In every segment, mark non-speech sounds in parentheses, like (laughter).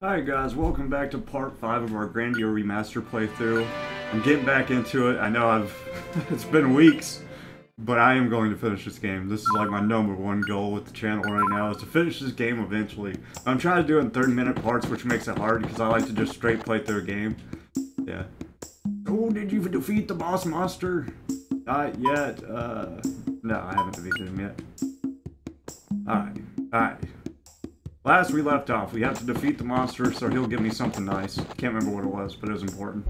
Hi guys, welcome back to part 5 of our Grandia Remaster playthrough. I'm getting back into it. I know I've... (laughs) it's been weeks, but I am going to finish this game. This is like my number one goal with the channel right now, is to finish this game eventually. I'm trying to do it in 30 minute parts, which makes it hard because I like to just straight play through a game. Yeah. Oh, did you defeat the boss monster? Not yet. Uh, no, I haven't defeated him yet. Alright, alright. Last we left off, we have to defeat the monster, so he'll give me something nice. Can't remember what it was, but it was important.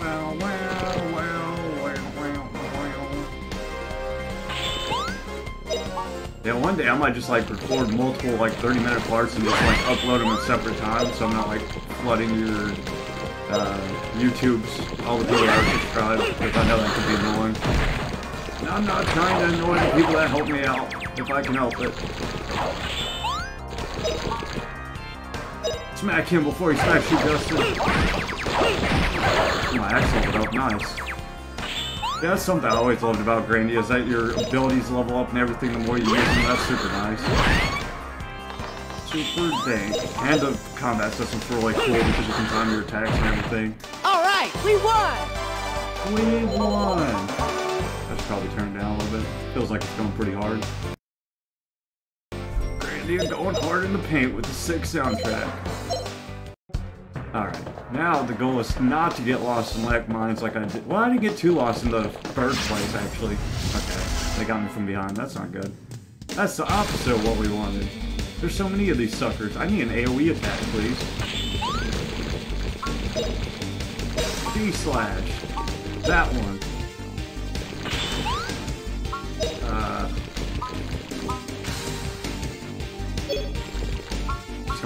Well, well, well. Yeah, one day I might just like record multiple like 30 minute parts and just like upload them at separate times, so I'm not like flooding your uh, YouTubes, all the people that are subscribed, because I know that could be annoying. And I'm not trying to annoy the people that help me out, if I can help it. Smack him before he smacks you, Justin. My axe leveled up, nice. Yeah, that's something I always loved about Grandia, is that your abilities level up and everything the more you use them, that's super nice. Super dank. And the combat system's really cool because you can time your attacks and everything. Alright, we won! We won! Probably turn down a little bit. Feels like it's going pretty hard. Grandia going hard in the paint with the sick soundtrack. Alright, now the goal is not to get lost in Lac Mines like I did. Well, I didn't get too lost in the first place, actually. Okay, they got me from behind. That's not good. That's the opposite of what we wanted. There's so many of these suckers. I need an AoE attack, please. D-slash. That one.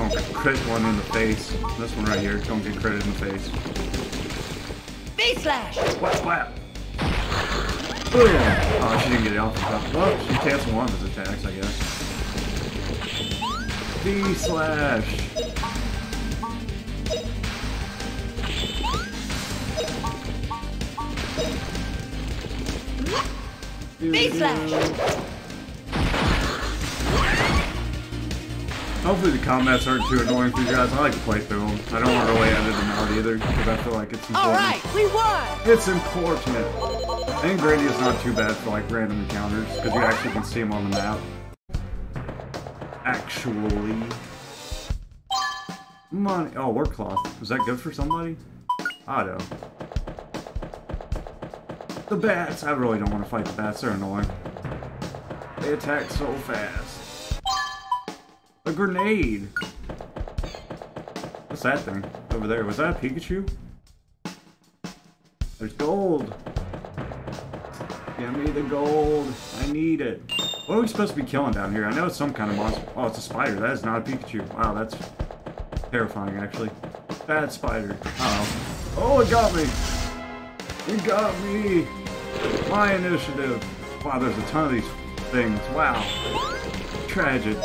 Get crit one in the face. This one right here, don't get crit in the face. Face slash! What, what? Boom! Oh, she didn't get it off the top. Well, she canceled one of his attacks, I guess. V slash! Face slash! Hopefully the combats aren't too annoying for you guys. I like to play through them. I don't want to really edit them out either, because I feel like it's important. Alright, we won! It's important. And Grady is not too bad for like random encounters, because you actually can see them on the map. Actually. Money. Oh, work cloth. Is that good for somebody? I don't. The bats! I really don't want to fight the bats, they're annoying. They attack so fast. Grenade! What's that thing over there? Was that a Pikachu? There's gold! Give me the gold! I need it! What are we supposed to be killing down here? I know it's some kind of monster. Oh, it's a spider. That is not a Pikachu. Wow, that's terrifying, actually. Bad spider. Uh oh Oh, it got me! It got me! My initiative! Wow, there's a ton of these things. Wow. Tragic.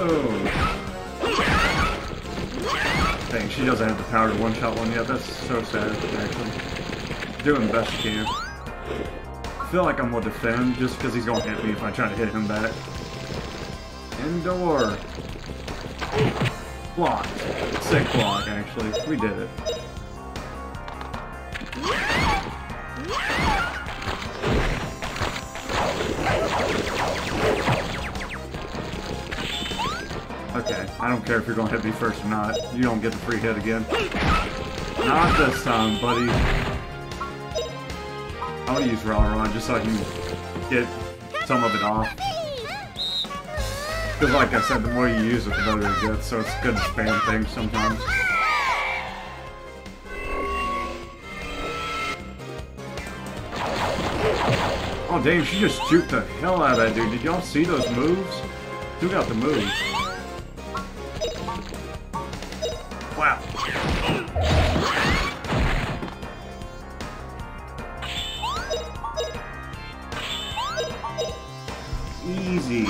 Oh. Dang, she doesn't have the power to one-shot one yet. That's so sad, actually. Doing the best she can. I feel like I'm gonna defend just because he's gonna hit me if I try to hit him back. Indoor. Block. Sick block, actually. We did it. Okay, I don't care if you're gonna hit me first or not. You don't get the free hit again. Not this time, buddy. I want to use Ralaron just so I can get some of it off. Because like I said, the more you use it, the better it gets, so it's good to spam things sometimes. Oh damn, she just juked the hell out of that dude. Did y'all see those moves? Who got the moves? Easy.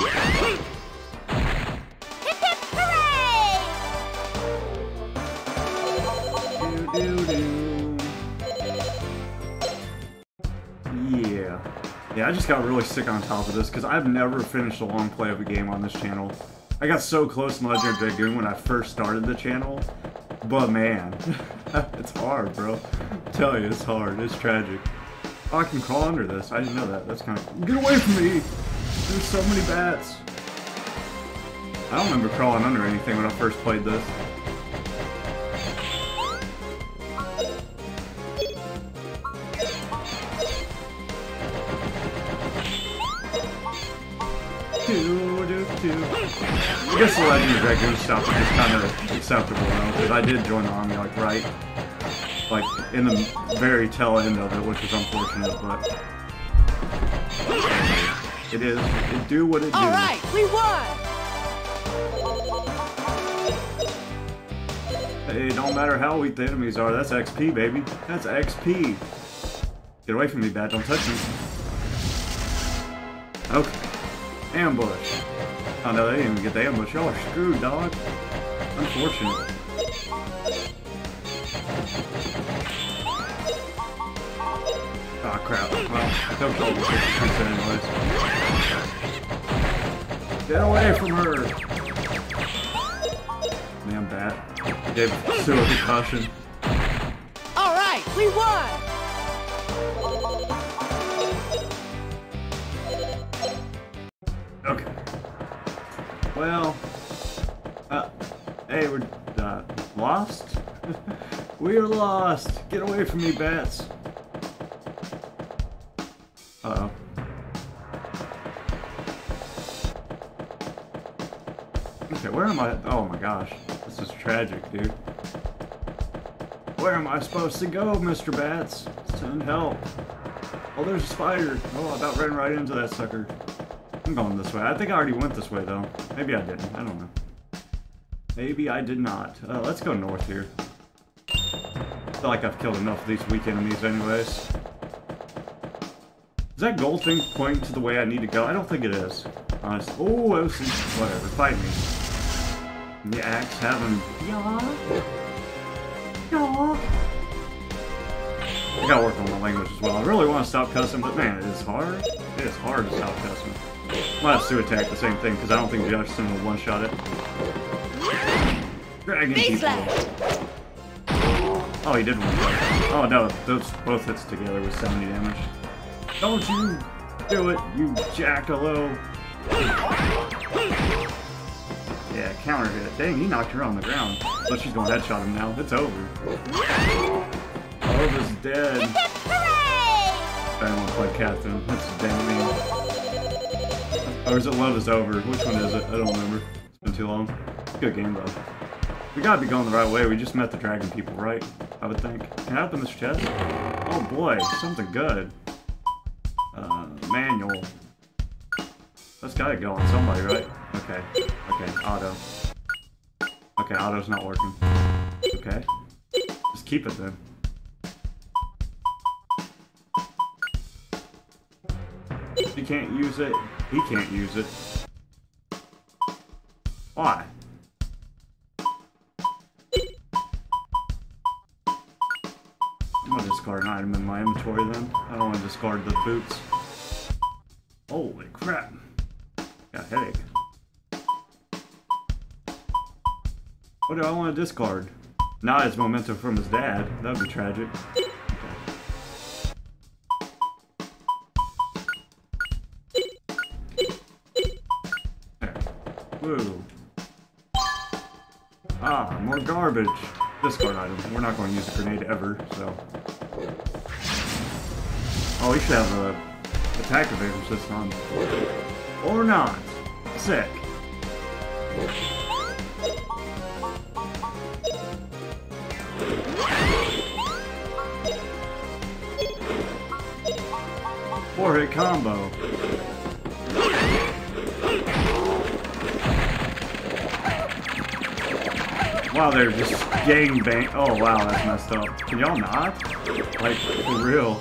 Doo-doo. Yeah. Yeah, I just got really sick on top of this because I've never finished a long play of a game on this channel. I got so close to Legend of Dragoon when I first started the channel, but man, (laughs) it's hard, bro. I tell you, it's hard. It's tragic. Oh, I can crawl under this. I didn't know that. That's kind of... Get away from me! There's so many bats. I don't remember crawling under anything when I first played this. I guess the Legend of Dragoon stuff is kind of acceptable though, because I did join the army like right, like in the very tail end of it, which is unfortunate, but it is. It do what it do. All right, we won. Hey, don't matter how weak the enemies are, that's XP, baby. That's XP. Get away from me, bat. Don't touch me. Okay. Ambush. Oh no, they didn't even get the ambush. Y'all are screwed, dog. Unfortunate. Well, they'll kill me 50% anyways. Get away from her! Damn bat. Gave Sue a concussion. All right, we won. Okay. Well, uh, hey, we're uh, lost. (laughs) we are lost. Get away from me, bats. Okay, where am I? Oh my gosh, this is tragic, dude. Where am I supposed to go, Mr. Bats? Send help. Oh, there's a spider. Oh, I about ran right into that sucker. I'm going this way. I think I already went this way, though. Maybe I didn't. I don't know. Maybe I did not. Uh, let's go north here. I feel like I've killed enough of these weak enemies anyways. Is that gold thing pointing to the way I need to go? I don't think it is. Honestly. Oh. Whatever. Fight me. The axe having... Yeah. Yeah. I gotta work on my language as well. I really want to stop cussing, but man, it is hard. It is hard to stop cussing. Might have to attack the same thing, because I don't think Jefferson will one-shot it. Dragon Face people. Oh, he did one shot. Oh no, those both hits together with 70 damage. Don't you do it, you jackalope. Yeah, counter hit. Dang, he knocked her on the ground. But she's going to headshot him now. It's over. Ova's dead. I don't want to play Catherine. That's damn mean. Or is it Love is Over? Which one is it? I don't remember. It's been too long. Good game though. We gotta be going the right way. We just met the dragon people, right? I would think. Can I open this chest? Oh boy, something good. Uh, manual. That's gotta go on somebody, right? Okay. Okay, auto. Okay, auto's not working. Okay. Just keep it then. He can't use it. He can't use it. Why? I'm gonna discard an item in my inventory then. I don't want to discard the boots. Holy crap. Got a headache. What do I want to discard? Not his memento from his dad. That would be tragic. Woo. Ah, more garbage. Discard item. We're not going to use a grenade ever, so. Oh, we should have a attack evasion system on. Or not. Sick. Four hit combo. Wow, they're just gang bang. Oh wow, that's messed up. Can y'all not? Like, for real.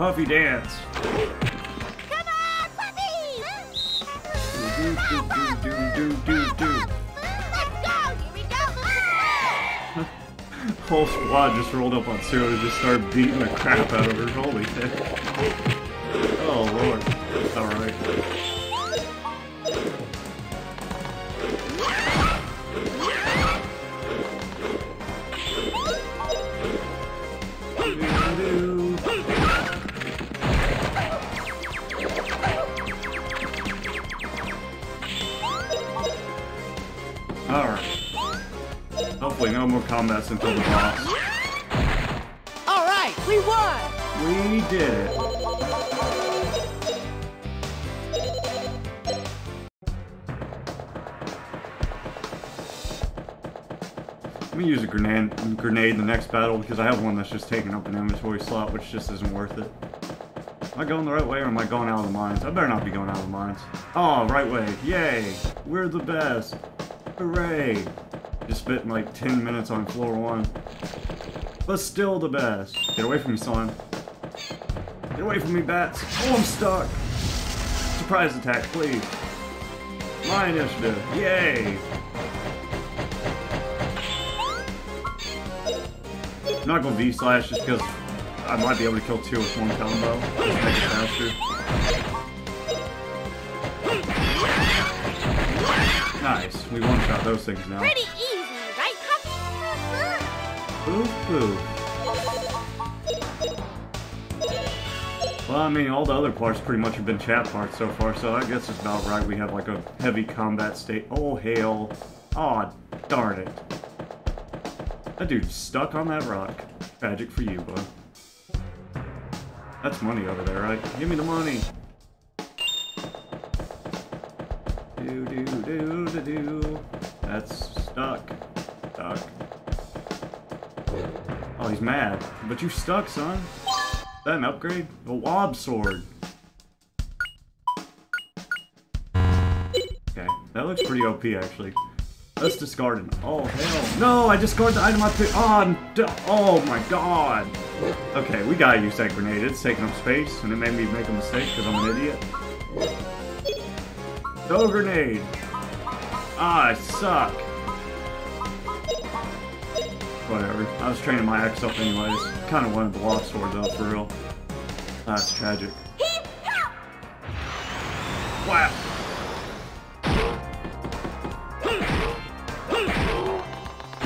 Puffy dance. Come on, Puffy! Do, do, do, do, do, do, Let's go! Here we go! Whole squad just rolled up on Sarah to just started beating the crap out of her. Holy shit. Oh, lord. Alright. Alright. Hopefully no more combats until the boss. All right, we won! We did it. Let me use a grenade, grenade in the next battle because I have one that's just taking up an inventory slot, which just isn't worth it. Am I going the right way or am I going out of the mines? I better not be going out of the mines. Oh, right way. Yay! We're the best. Hooray! Just spent like 10 minutes on floor one. But still the best. Get away from me, son. Get away from me, bats. Oh, I'm stuck. Surprise attack, please. My initiative. Yay! I'm not going V slash just because I might be able to kill two with one combo. Make it faster. Nice. We one shot those things now. Pretty easy, right, Puffy? Boo boo. Well, I mean, all the other parts pretty much have been chat parts so far, so I guess it's about right. We have like a heavy combat state. Oh, hail. Aw, darn it. That dude's stuck on that rock. Tragic for you, bud. That's money over there, right? Give me the money. Do do do do do. That's stuck. Stuck. Oh, he's mad. But you stuck, son. Is that an upgrade? A wob sword. Okay, that looks pretty OP actually. Let's discard it. Oh hell! No, I discarded the item I picked. Oh, oh my god! Okay, we gotta use that grenade. It's taking up space, and it made me make a mistake because I'm an idiot. Go grenade! Ah, I suck. Whatever. I was training my axe up anyways. Kind of wanted the lost sword though, for real. That's tragic. Wow.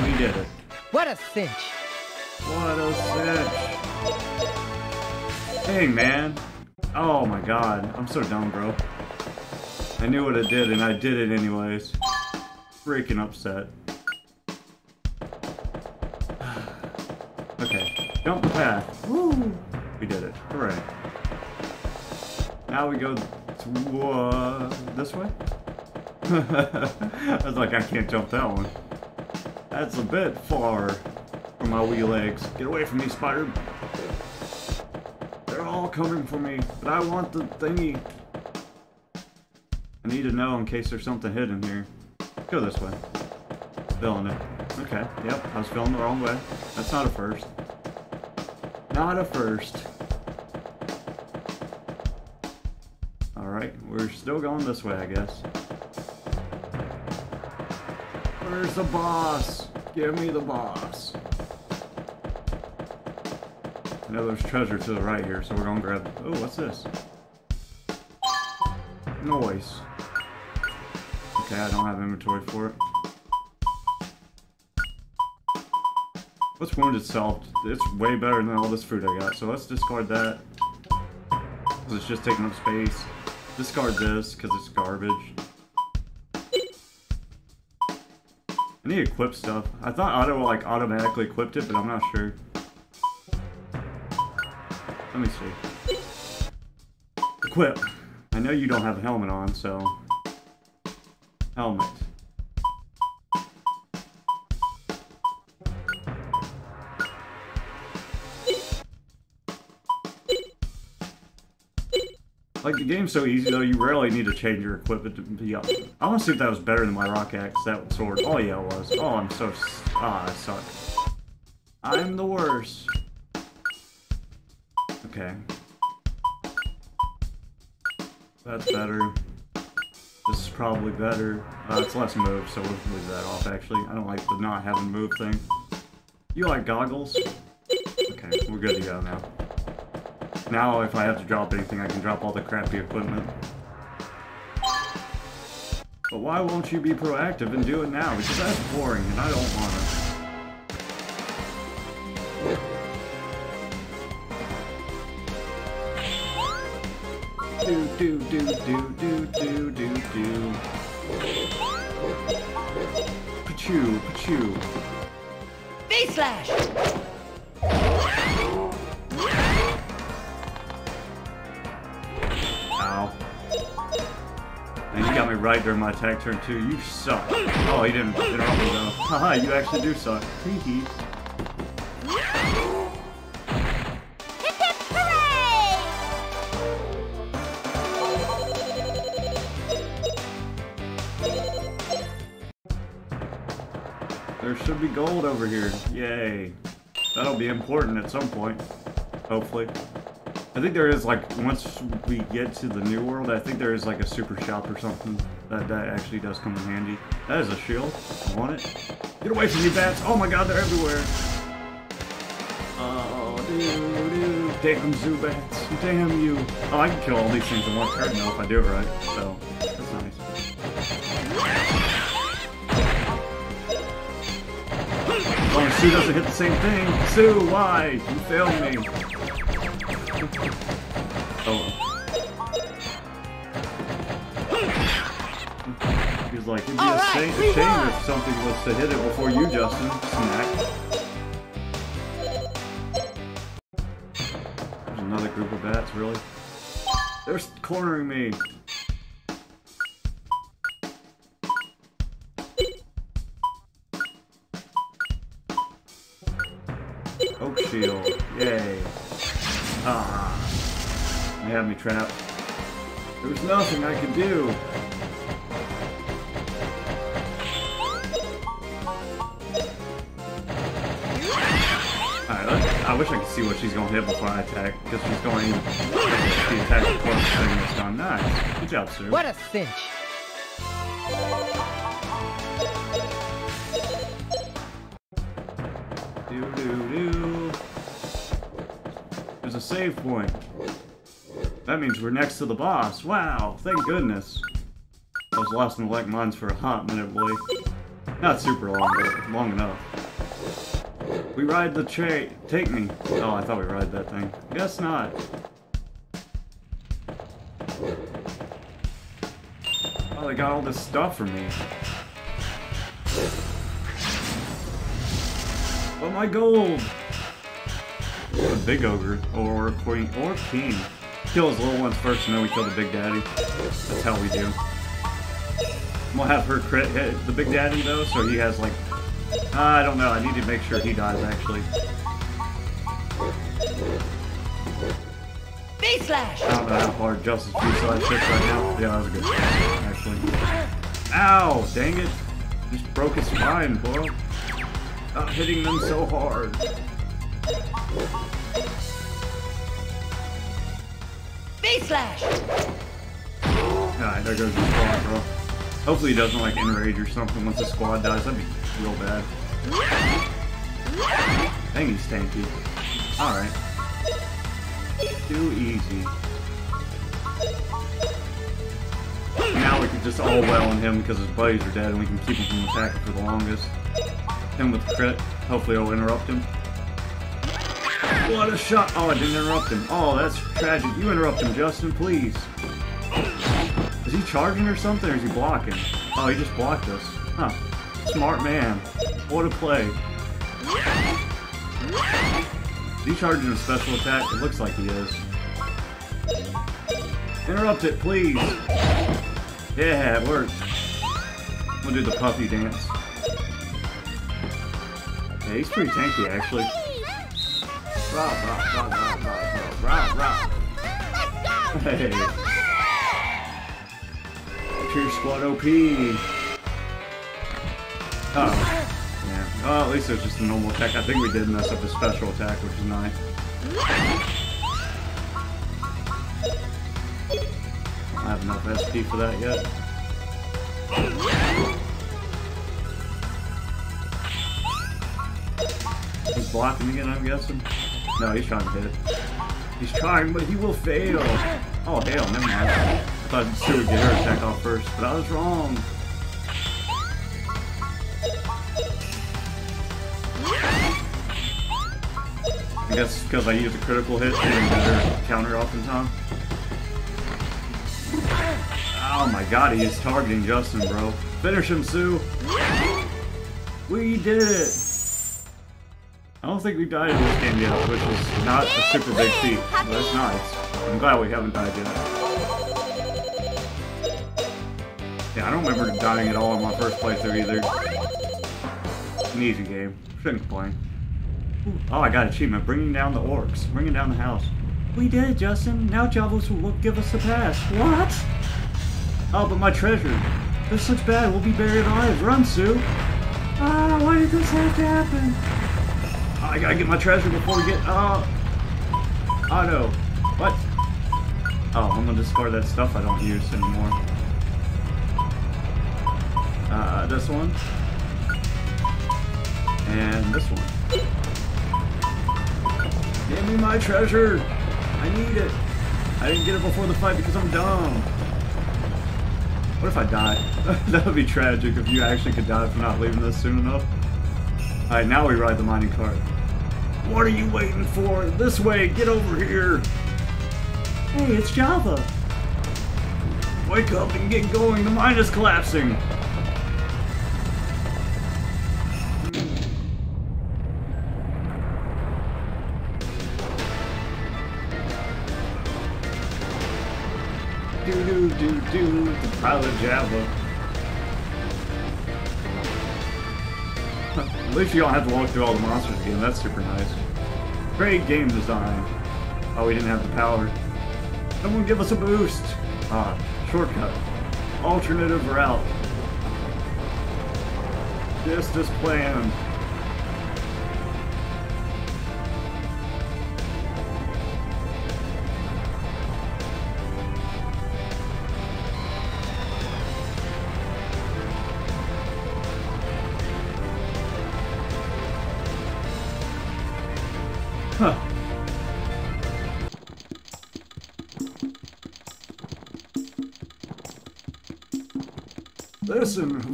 We did it. What a cinch! What a cinch. Hey, man. Oh my god. I'm so dumb, bro. I knew what I did, and I did it anyways. Freaking upset. okay. Jump the path. Woo! We did it. Hooray. Now we go to, uh, this way? (laughs) I was like, I can't jump that one. That's a bit far from my wee legs. Get away from me, spider. They're all coming for me, but I want the thingy. I need to know in case there's something hidden here. Go this way. Feeling it. Okay, yep, I was feeling the wrong way. That's not a first. Not a first. Alright, we're still going this way, I guess. Where's the boss? Give me the boss. I know there's treasure to the right here, so we're gonna grab. Oh, what's this? Noise. Okay, I don't have inventory for it. What's wound itself? It's way better than all this food I got, so let's discard that. It's just taking up space. Discard this, because it's garbage. I need to equip stuff. I thought auto like automatically equipped it, but I'm not sure. Let me see. Equip. I know you don't have a helmet on, so... Helmet. Like, the game's so easy, though, you rarely need to change your equipment to be up. I want to see if that was better than my rock axe, that sword. Oh, yeah, it was. Oh, I'm so... Ah, I suck. I'm the worst. Okay. That's better. Probably better. Uh, it's less move, so we'll leave that off, actually. I don't like the not having move thing. You like goggles? Okay, we're good to go now. Now, if I have to drop anything, I can drop all the crappy equipment. But why won't you be proactive and do it now? Because that's boring, and I don't want to. Do do do do do do do do. Pachoo, pachoo. Face slash. Ow. And you got me right during my attack turn too. You suck. Oh, he didn't interrupt me though. Haha, (laughs) you actually do suck. Hee hee. Be gold over here. Yay. That'll be important at some point. Hopefully. I think there is like, once we get to the new world, I think there is like a super shop or something that, that actually does come in handy. That is a shield. I want it. Get away from me, bats! Oh my god, they're everywhere! Oh, dude, dude. Damn Zubats. Damn you. Oh, I can kill all these things in one turn though if I do it right. So, As long as Sue doesn't hit the same thing. Sue, why? You failed me. Oh. He's like, it'd be All a right, shame, if something was to hit it before you, Justin. Snack. There's another group of bats, really? They're cornering me. There was nothing I could do. Alright, I wish I could see what she's gonna hit before I attack, because she's going to attack before the thing is done. Nice. Good job, Sue. What a cinch. Do do do. There's a save point. That means we're next to the boss. Wow, thank goodness. I was lost in the like mines for a hot minute, boy. Not super long, but long enough. We ride the train. Take me. Oh, I thought we ride that thing. Guess not. Oh, they got all this stuff for me. Oh, my gold! A big ogre, or queen, or king. Kill his little ones first, and then we kill the big daddy. That's how we do. We'll have her crit hit the big daddy though, so he has like, I don't know. I need to make sure he dies actually. Face slash. I don't know how hard Justice P slash hits right now. Yeah, that was a good shot, actually. Ow! Dang it! Just broke his spine, bro. Stop hitting them so hard. Slash. There goes the squad, bro. Hopefully he doesn't like enrage or something once the squad dies. That'd be real bad. Dang, he's tanky. Alright. Too easy. Now we can just all well on him because his buddies are dead and we can keep him from attacking for the longest. Him with the crit. Hopefully I'll interrupt him. What a shot! Oh, I didn't interrupt him. Oh, that's tragic. You interrupt him, Justin, please. Is he charging or something, or is he blocking? Oh, he just blocked us. Huh. Smart man. What a play. Is he charging a special attack? It looks like he is. Interrupt it, please. Yeah, it worked. We'll do the puppy dance. Yeah, he's pretty tanky, actually. Rah, rah, rah, rah, rah, rah, rah, rah. Hey. Pure Squad OP. Oh. Yeah. Oh, at least it was just a normal attack. I think we did mess up his special attack, which is nice. I have enough SP for that yet. He's blocking again, I'm guessing. No, he's trying to hit. It. He's trying, but he will fail. Oh, hell, never mind. I thought Sue would get her attack off first, but I was wrong. I guess because I used a critical hit, she her counter off in time. Oh my god, he is targeting Justin, bro. Finish him, Sue. We did it. I don't think we died in this game yet, which is not a super big feat. But that's nice. I'm glad we haven't died yet. Yeah, I don't remember dying at all in my first playthrough either. It's An easy game. Shouldn't complain. Ooh, Oh, I got achievement. Bringing down the orcs. Bringing down the house. We did it, Justin. Now Javos will give us the pass. What? Oh, but my treasure. This looks bad. We'll be buried alive. Run, Sue. Ah, why did this have to happen? I gotta get my treasure before we get. Oh. Auto. What? Oh, I'm gonna discard that stuff I don't use anymore. Uh, this one. And this one. Give me my treasure! I need it! I didn't get it before the fight because I'm dumb. What if I die? (laughs) that would be tragic if you actually could die for not leaving this soon enough. Alright, now we ride the mining cart. What are you waiting for? This way, get over here! Hey, it's Java! Wake up and get going, the mine is collapsing! Do do do do, the pilot Java. At least you don't have to walk through all the monsters again, that's super nice. Great game design. Oh, we didn't have the power. Someone give us a boost! Ah, shortcut. Alternative route. Just as planned.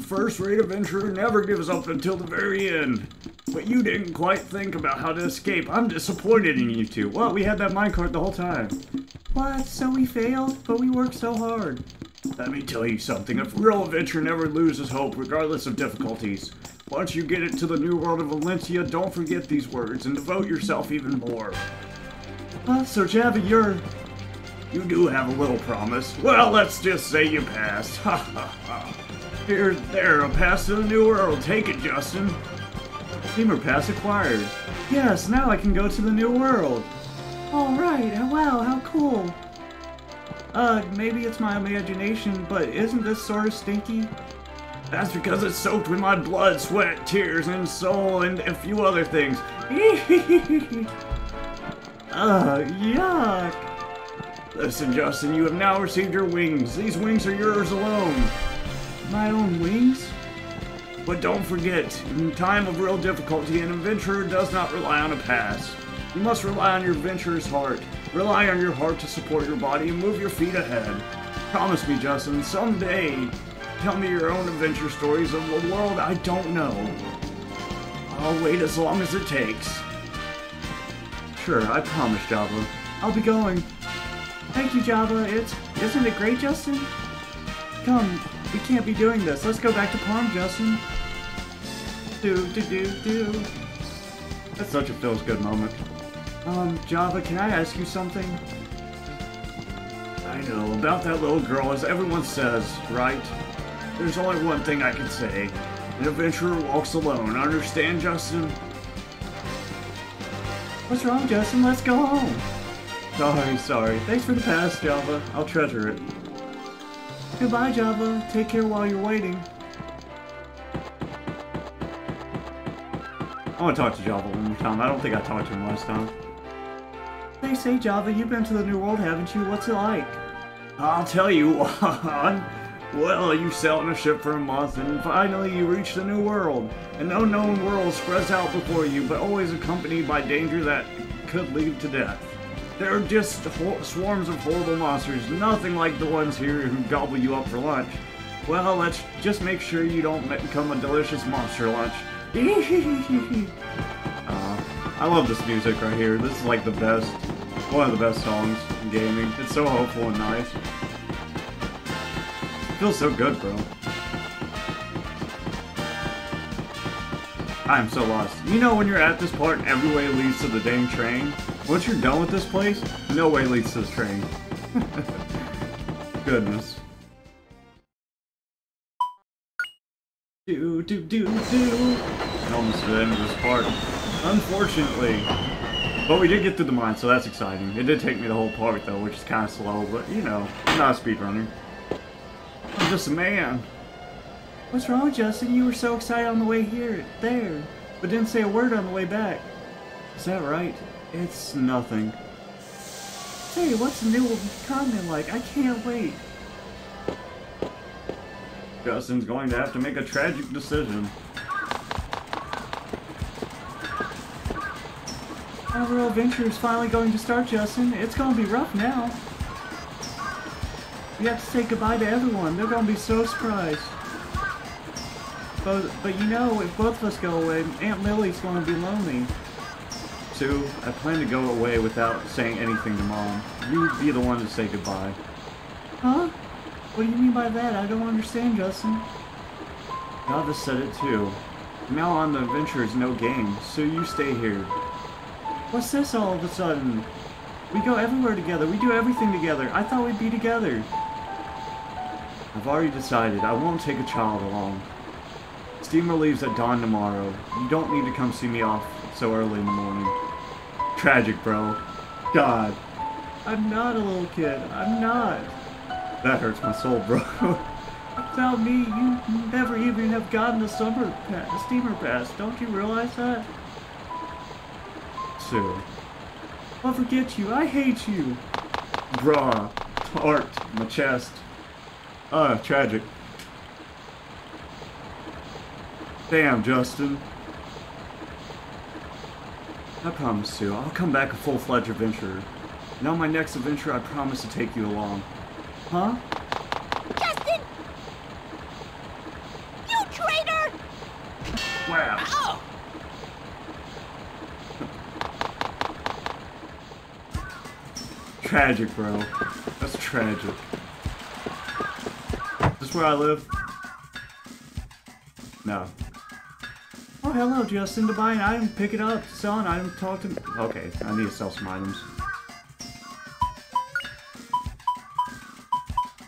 First-rate adventurer never gives up until the very end. But you didn't quite think about how to escape. I'm disappointed in you two. Well, we had that minecart the whole time. What? So we failed? But we worked so hard. Let me tell you something. A real adventurer never loses hope, regardless of difficulties. Once you get it to the new world of Valencia, don't forget these words and devote yourself even more. Uh, so Javi, you're... You do have a little promise. Well, let's just say you passed. Ha ha ha. Here, there, a pass to the new world. Take it, Justin. Gamer pass acquired. Yes, now I can go to the new world. All right. Wow, how cool. Uh, maybe it's my imagination, but isn't this sort of stinky? That's because it's soaked with my blood, sweat, tears, and soul, and a few other things. Ugh, (laughs) yuck. Listen, Justin, you have now received your wings. These wings are yours alone. My own wings? But don't forget, in time of real difficulty, an adventurer does not rely on a pass. You must rely on your adventurer's heart. Rely on your heart to support your body and move your feet ahead. Promise me, Justin, someday, tell me your own adventure stories of a world I don't know. I'll wait as long as it takes. Sure, I promise, Java. I'll be going. Thank you, Java. It's isn't it great, Justin? Come, we can't be doing this. Let's go back to Parm, Justin. Do do do do. That's such a feels good moment. Um, Java, can I ask you something? I know, about that little girl, as everyone says, right? There's only one thing I can say. An adventurer walks alone. Understand, Justin? What's wrong, Justin? Let's go home. Sorry, sorry. Thanks for the pass, Java. I'll treasure it. Goodbye, Java. Take care while you're waiting. I want to talk to Java one more time. I don't think I talked to him last time. They say, Java, you've been to the New World, haven't you? What's it like? I'll tell you. (laughs) Well, you sailed on a ship for a month, and finally you reach the new world. An unknown world spreads out before you, but always accompanied by danger that could lead to death. There are just swarms of horrible monsters, nothing like the ones here who gobble you up for lunch. Well, let's just make sure you don't become a delicious monster lunch. (laughs) uh, I love this music right here. This is like the best, one of the best songs in gaming. It's so hopeful and nice. feels so good, bro. I'm so lost. You know when you're at this part and every way leads to the dang train? Once you're done with this place, no way leads to the train. Goodness. Do do do do. Almost the end of this part. Unfortunately. But we did get through the mine, so that's exciting. It did take me the whole part though, which is kind of slow, but you know, I'm not a speedrunner. I'm just a man. What's wrong, Justin? You were so excited on the way here, there, but didn't say a word on the way back. Is that right? It's nothing. Hey, what's new continent like? I can't wait. Justin's going to have to make a tragic decision. Our real adventure is finally going to start, Justin. It's going to be rough now. We have to say goodbye to everyone. They're going to be so surprised. But, but you know, if both of us go away, Aunt Lily's going to be lonely. I plan to go away without saying anything to Mom. You'd be the one to say goodbye. Huh? What do you mean by that? I don't understand, Justin. Gava said it too. Now on, the adventure is no game, so you stay here. What's this all of a sudden? We go everywhere together. We do everything together. I thought we'd be together. I've already decided. I won't take a child along. Steamer leaves at dawn tomorrow. You don't need to come see me off so early in the morning. Tragic, bro. God. I'm not a little kid. I'm not. That hurts my soul, bro. (laughs) Without me, you never even have gotten the summer pass, steamer pass. Don't you realize that? Sue. I'll forget you. I hate you. Bruh. Heart. My chest. Ah, tragic. Damn, Justin. I promise, Sue. I'll come back a full-fledged adventurer. And on my next adventure, I promise to take you along. Huh? Justin! You traitor! Wow. Oh! (laughs) Tragic, bro. That's tragic. Is this where I live? No. Oh, hello, Justin. To buy an item, pick it up. Sell an item, talk to me. Okay, I need to sell some items.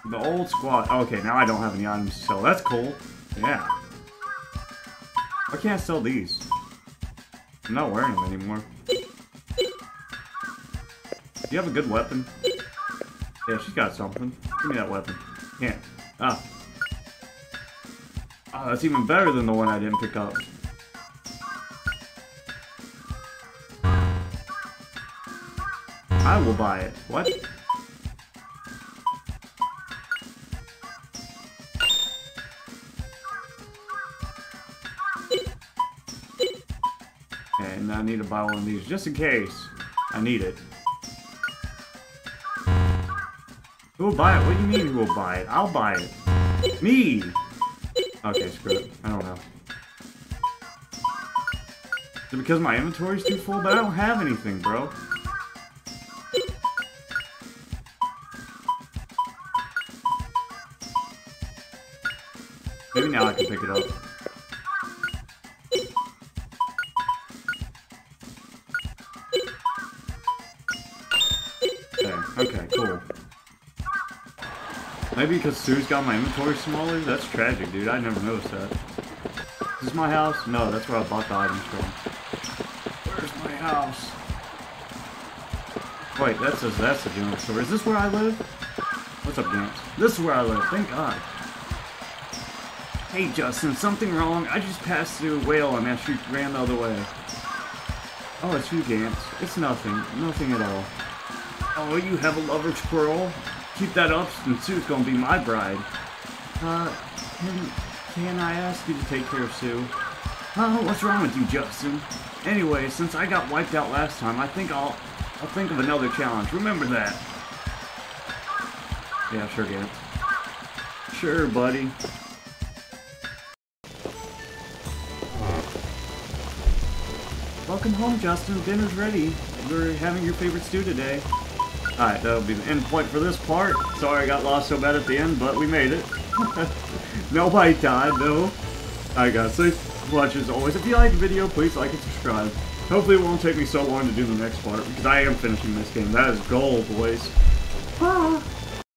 The old squad. Okay, now I don't have any items to sell. That's cool. Yeah. I can't sell these. I'm not wearing them anymore. Do you have a good weapon? Yeah, she's got something. Give me that weapon. Can't. Ah. Oh, that's even better than the one I didn't pick up. I will buy it. What? Okay, and I need to buy one of these just in case. I need it. Who will buy it? What do you mean who will buy it? I'll buy it. Me! Okay, screw it. I don't know. Is it because my inventory's too full? But I don't have anything, bro. Sue's got my inventory smaller? That's tragic, dude. I never noticed that. Is this my house? No, that's where I bought the items from. Where's my house? Wait, that says that's the general store. Is this where I live? What's up, Gramps? This is where I live, thank God. Hey, Justin, something wrong? I just passed through a whale and she ran the other way. Oh, it's you, Gramps. It's nothing. Nothing at all. Oh, you have a lover squirrel? Keep that up and Sue's gonna be my bride. Uh, can, can I ask you to take care of Sue? Oh, what's wrong with you, Justin? Anyway, since I got wiped out last time, I think I'll, I'll think of another challenge. Remember that. Yeah, sure, Gantz. Sure, buddy. Welcome home, Justin. Dinner's ready. We're having your favorite stew today. Alright, that'll be the end point for this part. Sorry I got lost so bad at the end, but we made it. (laughs) Nobody died, though. Alright guys, thanks for watching as always. If you liked the video, please like and subscribe. Hopefully it won't take me so long to do the next part, because I am finishing this game. That is gold, boys. Bye!